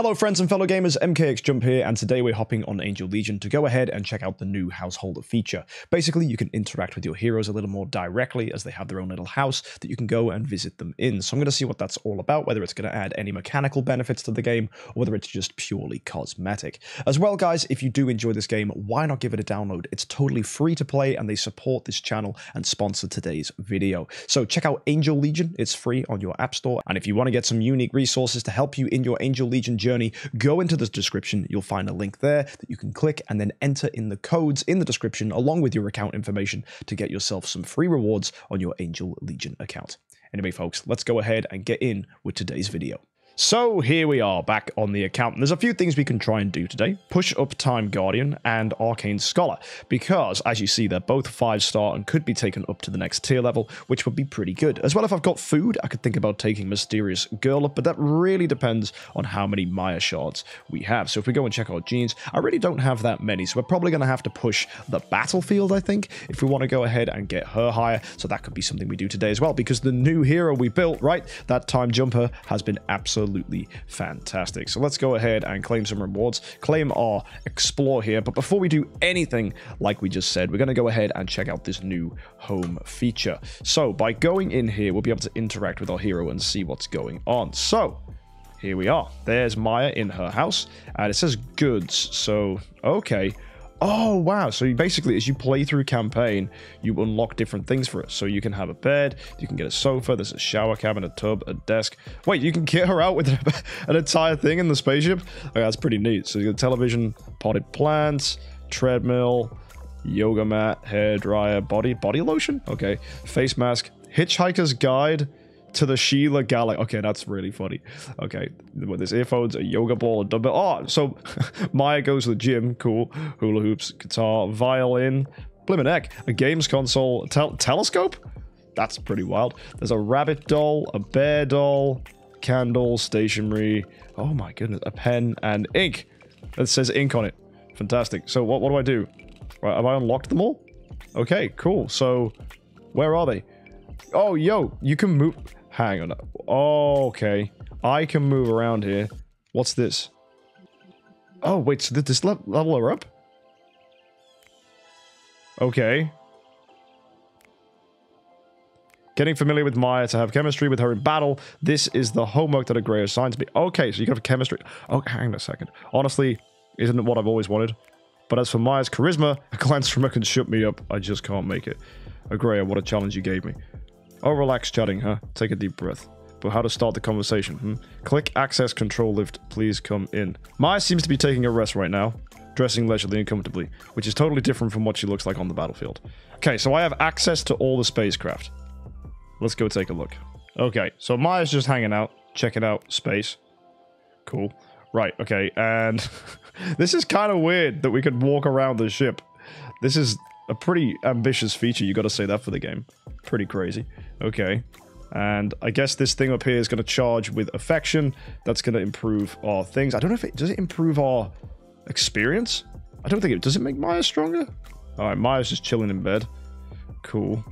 Hello friends and fellow gamers, MKX Jump here, and today we're hopping on Angel Legion to go ahead and check out the new householder feature. Basically, you can interact with your heroes a little more directly as they have their own little house that you can go and visit them in. So I'm going to see what that's all about, whether it's going to add any mechanical benefits to the game, or whether it's just purely cosmetic. As well, guys, if you do enjoy this game, why not give it a download? It's totally free to play, and they support this channel and sponsor today's video. So check out Angel Legion, it's free on your App Store, and if you want to get some unique resources to help you in your Angel Legion journey, go into the description. You'll find a link there that you can click and then enter in the codes in the description along with your account information to get yourself some free rewards on your Angel Legion account. Anyway, folks, let's go ahead and get in with today's video. So here we are back on the account. And there's a few things we can try and do today. Push up Time Guardian and Arcane Scholar. Because, as you see, they're both 5 star and could be taken up to the next tier level, which would be pretty good. As well, if I've got food, I could think about taking Mysterious Girl up, but that really depends on how many Maya shards we have. So if we go and check our genes, I really don't have that many. So we're probably going to have to push the Battlefield, I think, if we want to go ahead and get her higher. So that could be something we do today as well. Because the new hero we built, right, that Time Jumper has been absolutely absolutely fantastic. So let's go ahead and claim some rewards, claim our explore here. But before we do anything, like we just said, we're going to go ahead and check out this new home feature. So by going in here, we'll be able to interact with our hero and see what's going on. So here we are. There's Maya in her house, and it says goods. So, okay. Oh, wow. So basically, as you play through campaign, you unlock different things for it. So you can have a bed, you can get a sofa, there's a shower cabinet, a tub, a desk. Wait, you can get her out with an entire thing in the spaceship? Okay, that's pretty neat. So you got television, potted plants, treadmill, yoga mat, hair dryer, body, body lotion? Okay. Face mask, hitchhiker's guide, to the Sheila Galaxy. Okay, that's really funny. Okay, with there's earphones, a yoga ball, a dumbbell. Oh, so Maya goes to the gym. Cool. Hula hoops, guitar, violin, heck, a games console, tel telescope? That's pretty wild. There's a rabbit doll, a bear doll, candle, stationery. Oh my goodness, a pen and ink. That says ink on it. Fantastic. So what, what do I do? Right, have I unlocked them all? Okay, cool. So where are they? Oh, yo, you can move. Hang on. Oh, okay. I can move around here. What's this? Oh, wait, so did this le level her up? Okay. Getting familiar with Maya to have chemistry with her in battle. This is the homework that a Grey assigned to me. Okay, so you have chemistry. Oh, hang on a second. Honestly, isn't it what I've always wanted? But as for Maya's charisma, a glance from her can shut me up. I just can't make it. Agrea, what a challenge you gave me. Oh, relax chatting, huh? Take a deep breath. But how to start the conversation, hmm? Click access control lift, please come in. Maya seems to be taking a rest right now, dressing leisurely and comfortably, which is totally different from what she looks like on the battlefield. Okay, so I have access to all the spacecraft. Let's go take a look. Okay, so Maya's just hanging out, checking out space. Cool. Right, okay, and this is kind of weird that we could walk around the ship. This is a pretty ambitious feature, you gotta say that for the game. Pretty crazy. Okay. And I guess this thing up here is going to charge with affection. That's going to improve our things. I don't know if it... Does it improve our experience? I don't think it... Does it make Maya stronger? Alright, Maya's just chilling in bed. Cool.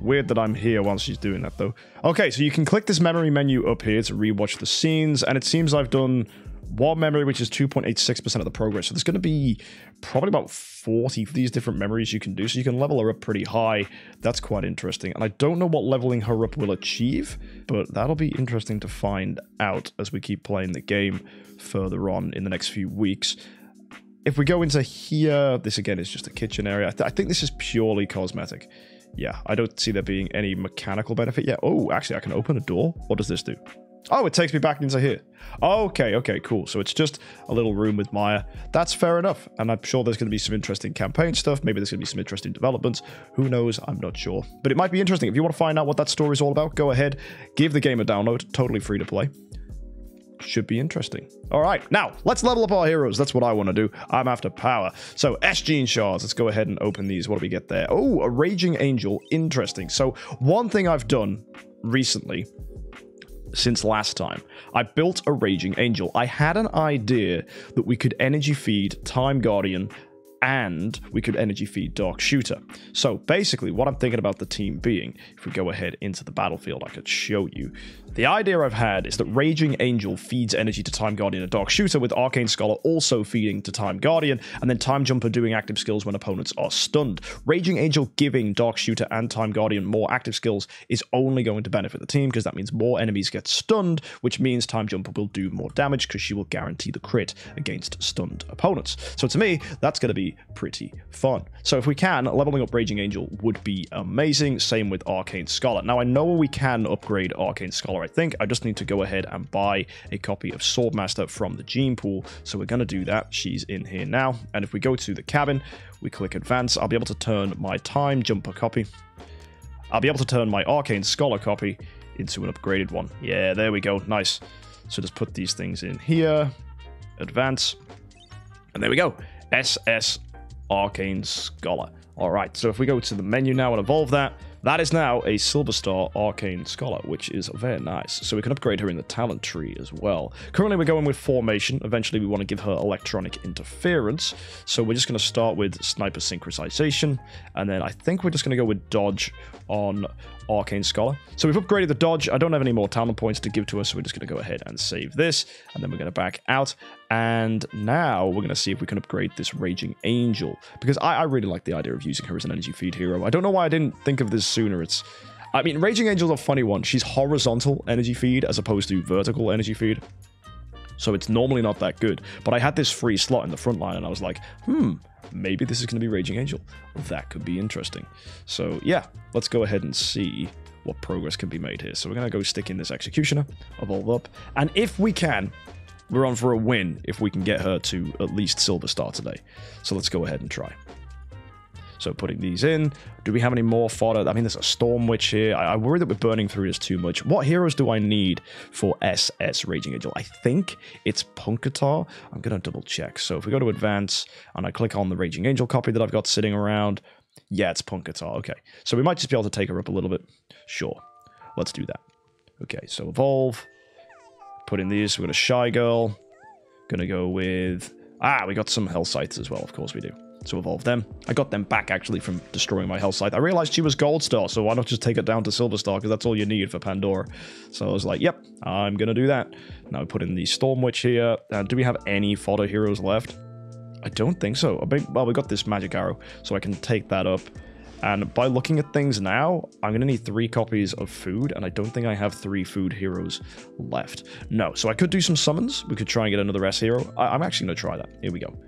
Weird that I'm here while she's doing that, though. Okay, so you can click this memory menu up here to rewatch the scenes. And it seems I've done one memory, which is 2.86% of the progress. So there's going to be probably about 40 of these different memories you can do. So you can level her up pretty high. That's quite interesting. And I don't know what leveling her up will achieve, but that'll be interesting to find out as we keep playing the game further on in the next few weeks. If we go into here, this again is just a kitchen area. I, th I think this is purely cosmetic. Yeah, I don't see there being any mechanical benefit yet. Oh, actually, I can open a door. What does this do? Oh, it takes me back into here. Okay, okay, cool. So it's just a little room with Maya. That's fair enough. And I'm sure there's going to be some interesting campaign stuff. Maybe there's going to be some interesting developments. Who knows? I'm not sure. But it might be interesting. If you want to find out what that story is all about, go ahead, give the game a download. Totally free to play. Should be interesting. All right, now let's level up our heroes. That's what I want to do. I'm after power. So S gene shards. Let's go ahead and open these. What do we get there? Oh, a raging angel. Interesting. So one thing I've done recently since last time. I built a Raging Angel. I had an idea that we could energy feed Time Guardian and we could energy feed Dark Shooter. So basically, what I'm thinking about the team being, if we go ahead into the battlefield, I could show you. The idea I've had is that Raging Angel feeds energy to Time Guardian and Dark Shooter, with Arcane Scholar also feeding to Time Guardian, and then Time Jumper doing active skills when opponents are stunned. Raging Angel giving Dark Shooter and Time Guardian more active skills is only going to benefit the team because that means more enemies get stunned, which means Time Jumper will do more damage because she will guarantee the crit against stunned opponents. So to me, that's going to be pretty fun. So if we can, leveling up Raging Angel would be amazing. Same with Arcane Scholar. Now I know we can upgrade Arcane Scholar I think. I just need to go ahead and buy a copy of Swordmaster from the gene pool. So we're going to do that. She's in here now. And if we go to the cabin, we click advance, I'll be able to turn my time jumper copy. I'll be able to turn my arcane scholar copy into an upgraded one. Yeah, there we go. Nice. So just put these things in here. Advance. And there we go. SS Arcane Scholar. All right, so if we go to the menu now and evolve that, that is now a Silver Star Arcane Scholar, which is very nice. So we can upgrade her in the talent tree as well. Currently we're going with Formation. Eventually we want to give her Electronic Interference. So we're just going to start with Sniper Synchronization. And then I think we're just going to go with Dodge on Arcane Scholar. So we've upgraded the dodge. I don't have any more talent points to give to us, so we're just going to go ahead and save this. And then we're going to back out. And now we're going to see if we can upgrade this Raging Angel. Because I, I really like the idea of using her as an energy feed hero. I don't know why I didn't think of this sooner. It's... I mean, Raging Angel's a funny one. She's horizontal energy feed as opposed to vertical energy feed. So it's normally not that good. But I had this free slot in the front line and I was like, hmm, maybe this is going to be Raging Angel. That could be interesting. So yeah, let's go ahead and see what progress can be made here. So we're going to go stick in this Executioner, evolve up, and if we can, we're on for a win if we can get her to at least Silver Star today. So let's go ahead and try. So putting these in. Do we have any more fodder? I mean, there's a Storm Witch here. I, I worry that we're burning through this too much. What heroes do I need for SS Raging Angel? I think it's Punkatar. I'm going to double check. So if we go to Advance and I click on the Raging Angel copy that I've got sitting around, yeah, it's Punkatar. Okay. So we might just be able to take her up a little bit. Sure. Let's do that. Okay, so Evolve. Put in these. We're going to Shy Girl. Gonna go with... Ah, we got some Hell Scythes as well. Of course we do to evolve them. I got them back actually from destroying my Hell Scythe. I realized she was Gold Star, so why not just take it down to Silver Star because that's all you need for Pandora. So I was like, yep, I'm gonna do that. Now we put in the Storm Witch here. Uh, do we have any fodder heroes left? I don't think so. Well, we got this Magic Arrow, so I can take that up. And by looking at things now, I'm going to need three copies of food, and I don't think I have three food heroes left. No, so I could do some summons. We could try and get another S hero. I am actually going to try that. Here we go.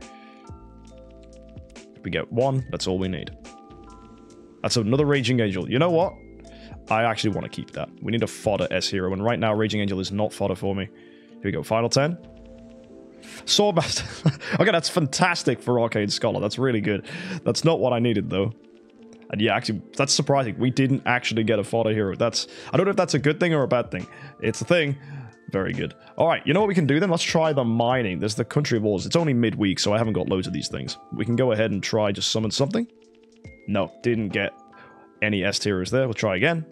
We get one. That's all we need. That's another Raging Angel. You know what? I actually want to keep that. We need a fodder S hero, and right now Raging Angel is not fodder for me. Here we go. Final 10. Swordmaster. okay, that's fantastic for Arcane Scholar. That's really good. That's not what I needed, though. And yeah, actually, that's surprising. We didn't actually get a fodder hero. That's I don't know if that's a good thing or a bad thing. It's a thing. Very good. All right, you know what we can do then? Let's try the mining. There's the Country of Ores. It's only midweek, so I haven't got loads of these things. We can go ahead and try just summon something. No, didn't get any S heroes there. We'll try again.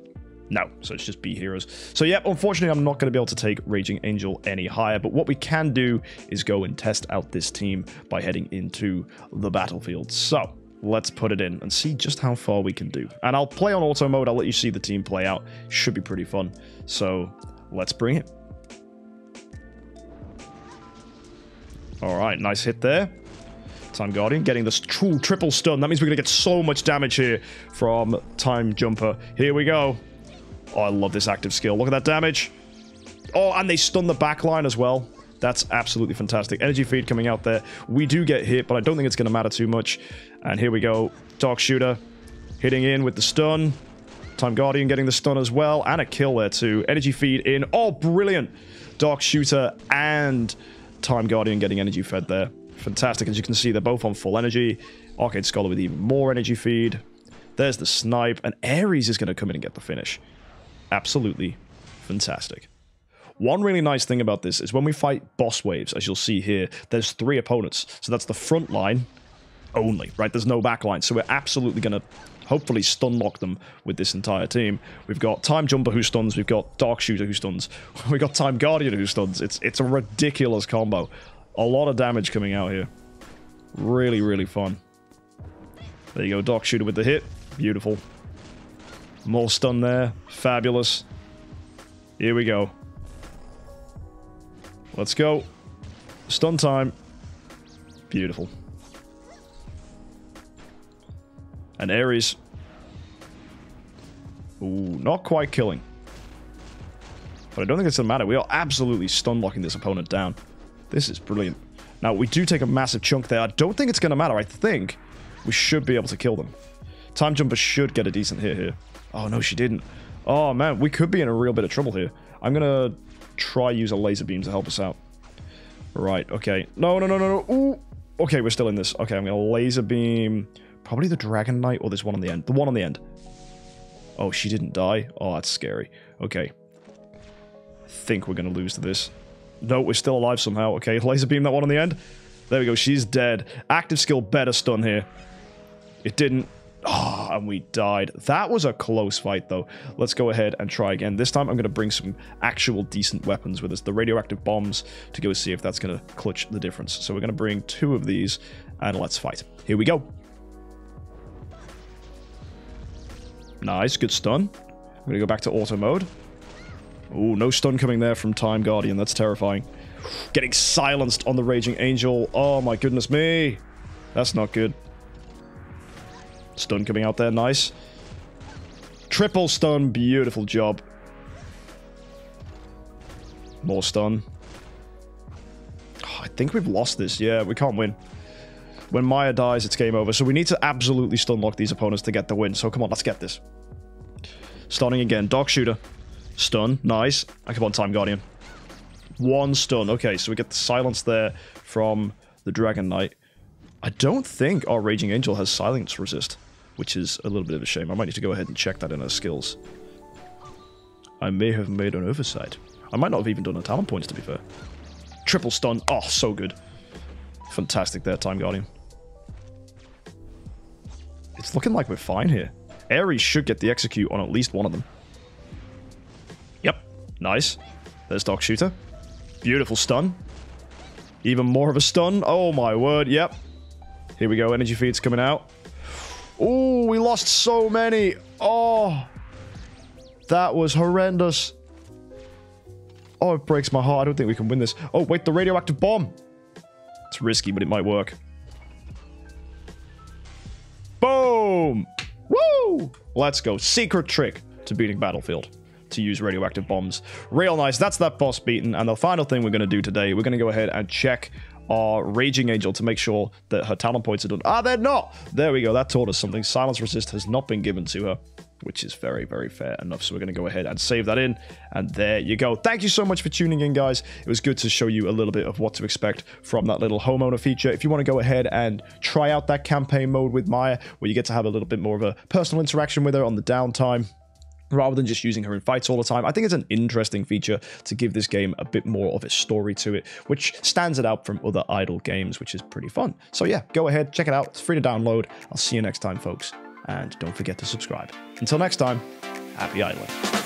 No, so it's just B heroes. So yeah, unfortunately, I'm not going to be able to take Raging Angel any higher, but what we can do is go and test out this team by heading into the battlefield. So let's put it in and see just how far we can do. And I'll play on auto mode. I'll let you see the team play out. Should be pretty fun. So let's bring it. All right, nice hit there. Time Guardian getting this true triple stun. That means we're going to get so much damage here from Time Jumper. Here we go. Oh, I love this active skill. Look at that damage. Oh, and they stun the back line as well. That's absolutely fantastic. Energy feed coming out there. We do get hit, but I don't think it's going to matter too much. And here we go. Dark Shooter hitting in with the stun. Time Guardian getting the stun as well. And a kill there too. Energy feed in. Oh, brilliant. Dark Shooter and Time Guardian getting energy fed there. Fantastic. As you can see, they're both on full energy. Arcane Scholar with even more energy feed. There's the snipe. And Ares is going to come in and get the finish. Absolutely fantastic. One really nice thing about this is when we fight boss waves, as you'll see here, there's three opponents. So that's the front line only, right? There's no back line. So we're absolutely going to hopefully stun lock them with this entire team. We've got Time Jumper who stuns, we've got Dark Shooter who stuns, we've got Time Guardian who stuns. It's, it's a ridiculous combo. A lot of damage coming out here. Really, really fun. There you go, Dark Shooter with the hit. Beautiful. More stun there. Fabulous. Here we go. Let's go. Stun time. Beautiful. And Ares. Ooh, not quite killing. But I don't think it's going to matter. We are absolutely stun locking this opponent down. This is brilliant. Now, we do take a massive chunk there. I don't think it's going to matter. I think we should be able to kill them. Time Jumper should get a decent hit here. Oh, no, she didn't. Oh, man, we could be in a real bit of trouble here. I'm going to try use a laser beam to help us out. Right, okay. No, no, no, no, no. Ooh. Okay, we're still in this. Okay, I'm going to laser beam probably the Dragon Knight or this one on the end. The one on the end. Oh, she didn't die? Oh, that's scary. Okay. I think we're going to lose to this. No, we're still alive somehow. Okay, laser beam that one on the end. There we go. She's dead. Active skill better stun here. It didn't. Oh, and we died. That was a close fight, though. Let's go ahead and try again. This time, I'm going to bring some actual decent weapons with us. The radioactive bombs to go see if that's going to clutch the difference. So we're going to bring two of these, and let's fight. Here we go. Nice, good stun. I'm going to go back to auto mode. Oh, no stun coming there from Time Guardian. That's terrifying. Getting silenced on the Raging Angel. Oh my goodness me. That's not good. Stun coming out there. Nice. Triple stun. Beautiful job. More stun. Oh, I think we've lost this. Yeah, we can't win. When Maya dies, it's game over. So we need to absolutely stun lock these opponents to get the win. So come on, let's get this. Stunning again. Dark Shooter. Stun. Nice. I come on, Time Guardian. One stun. Okay, so we get the silence there from the Dragon Knight. I don't think our Raging Angel has silence resist, which is a little bit of a shame. I might need to go ahead and check that in her skills. I may have made an oversight. I might not have even done a talent points, to be fair. Triple stun. Oh, so good. Fantastic there, Time Guardian. It's looking like we're fine here. Ares should get the execute on at least one of them. Yep. Nice. There's Dark Shooter. Beautiful stun. Even more of a stun. Oh my word. Yep. Here we go. Energy feeds coming out. Oh, we lost so many. Oh. That was horrendous. Oh, it breaks my heart. I don't think we can win this. Oh, wait, the radioactive bomb. It's risky, but it might work. Boom! Woo! Let's go. Secret trick to beating Battlefield. To use radioactive bombs. Real nice. That's that boss beaten. And the final thing we're going to do today, we're going to go ahead and check our Raging Angel to make sure that her talent points are done. Ah, they're not! There we go. That taught us something. Silence Resist has not been given to her which is very, very fair enough. So we're going to go ahead and save that in. And there you go. Thank you so much for tuning in, guys. It was good to show you a little bit of what to expect from that little homeowner feature. If you want to go ahead and try out that campaign mode with Maya, where you get to have a little bit more of a personal interaction with her on the downtime, rather than just using her in fights all the time. I think it's an interesting feature to give this game a bit more of a story to it, which stands it out from other idle games, which is pretty fun. So yeah, go ahead, check it out. It's free to download. I'll see you next time, folks and don't forget to subscribe. Until next time, happy idling.